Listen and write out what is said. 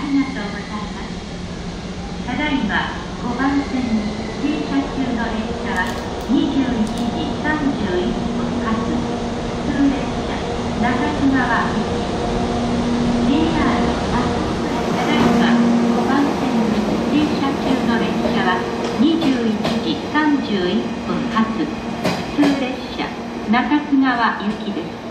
ありがとうございます。ただいま5番線に停車中の列車は21時31分発、普通列車中島はき、JR バス、ただいま5番線に停車中の列車は21時31分発、普通列車中津川行きです。